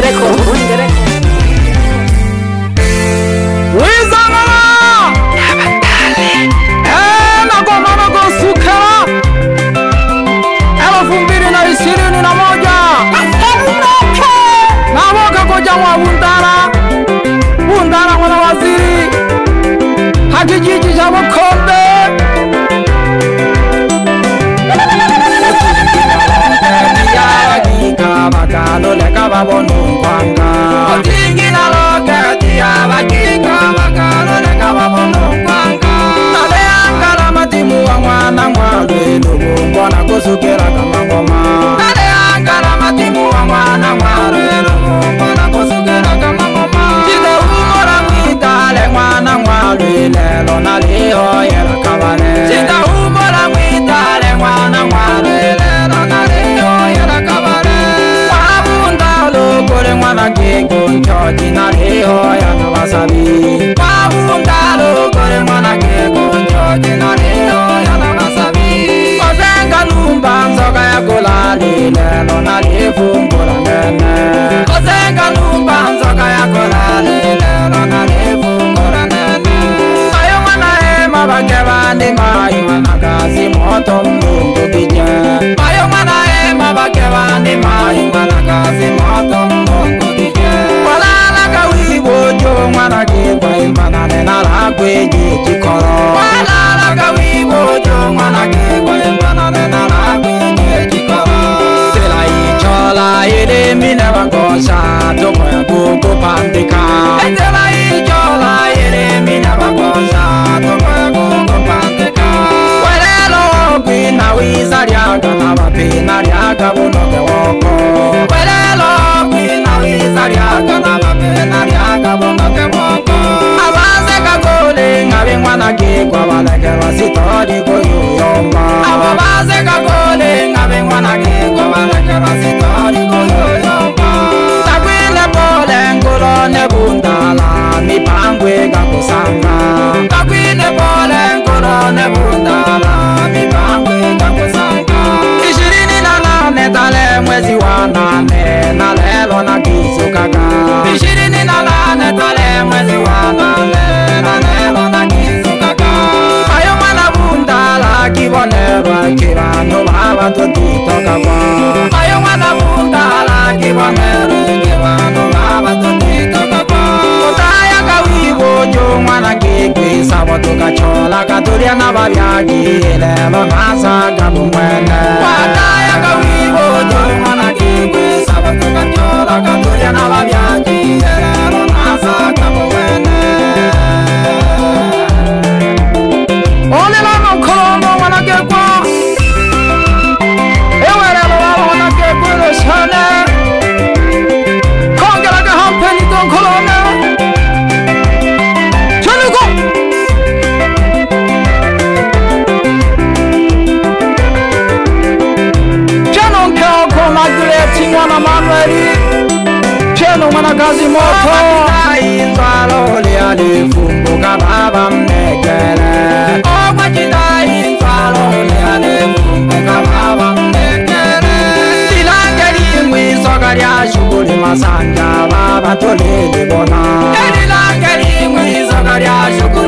Gracias. nawizaryaga abapena ryagabo watoka chola katuria na babyagi lelo nasaga mumwene mwana mangeli pyeno mwanakazi moto inzalo lyalifumbuka baba mnekele masanja babatolelibona elilangelimwe izoka lya shukuru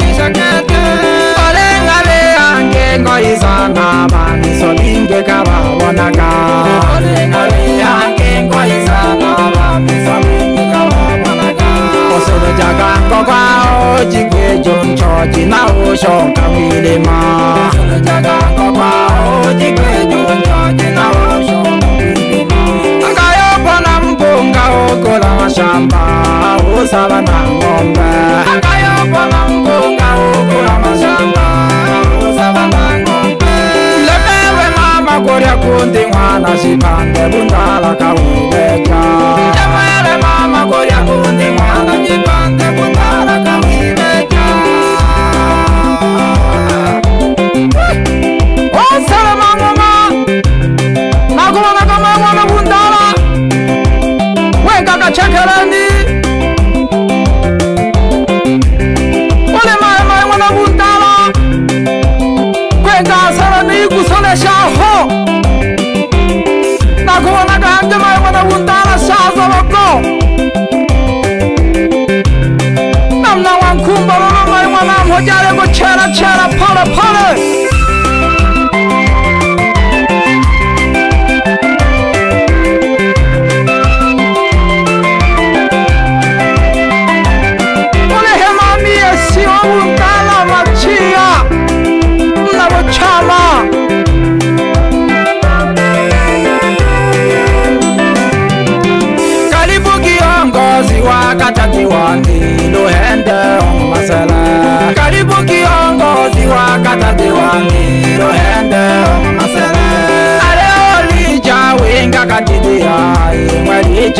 chara chara, pala pala.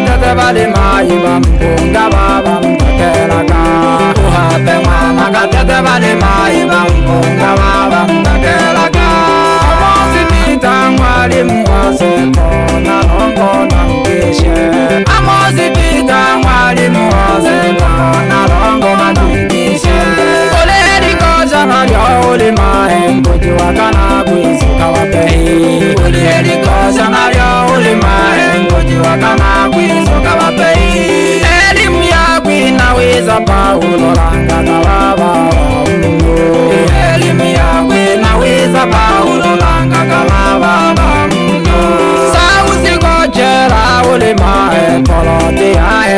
ndete valimayi vamukunga vava mukakelaka uhape mama ka ndete valimayi vamukunga vava mukakelaka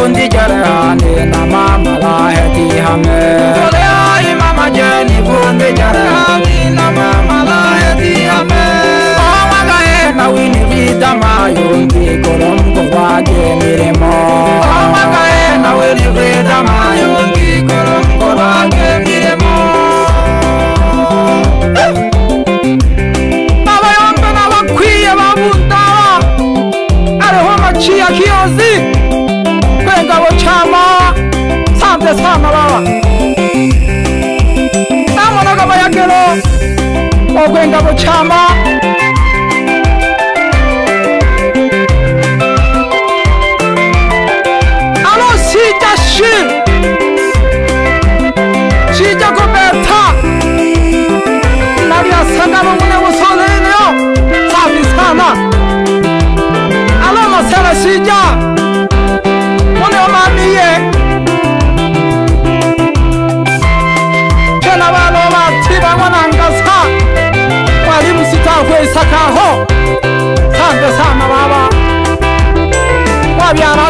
kundi jarane na mama la heti hame Zole ai mama jeni kundi jarane na mama la heti hame Oma gae na wini vita mayo ndi kolombo wa jemire mo Oma gae na wini vita mayo ndi Mende sana la Namonaga bayagero Ogwenga buchama Ano sijashira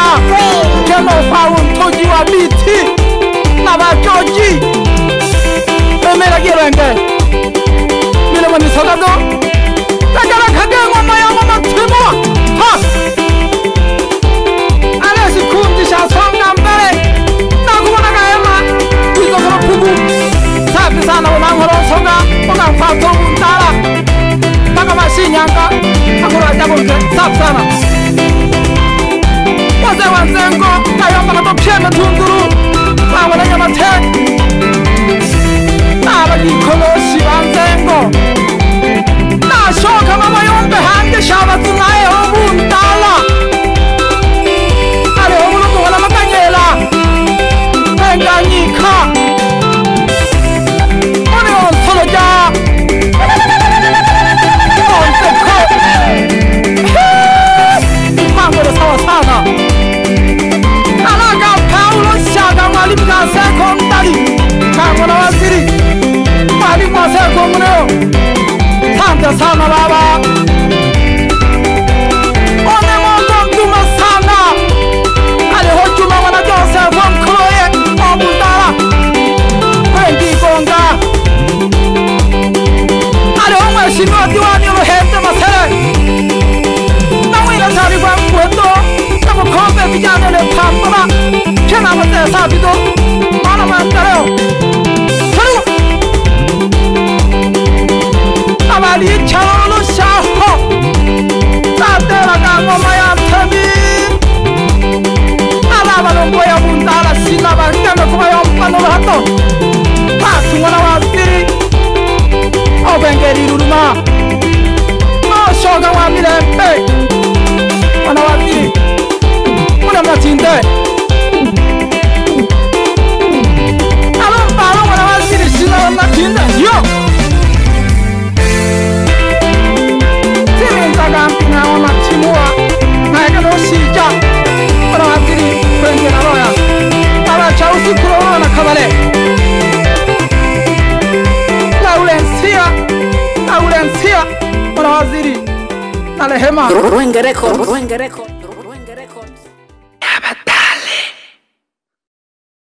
Ghana Kemo Pawu Mkoji wa miti Na wachoji Memela kirenge Mile mwani sagago Kajala kagengwa maya wa matimo Ha Alesi kumji shasonga mbele Na kumana kaema Kiko kuna pugu Safi sana wa mangoro songa Mga fatu mtara Taka masinyanga Akura jago mte Safi sana Safi sana ngaze ngo ayambara topyeme tunduru abonanye amateke abagikoloshi banze ngo nashoka mama yombe hange shabazuna Mama te sabito Mala ma tareo Saru Tabali chalo shaho Tate raka ngoma ya e tabi Ala balongo ya bundala sila barkeme kuma ya mpano hato Patu wana waziri Obengeri ruruma Shoga wa milembe Wana waziri Muna mnatinde Muna mnatinde Gemma. Rubén Guerejo. Rubén Guerejo.